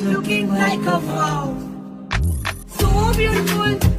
looking like a wow. So beautiful,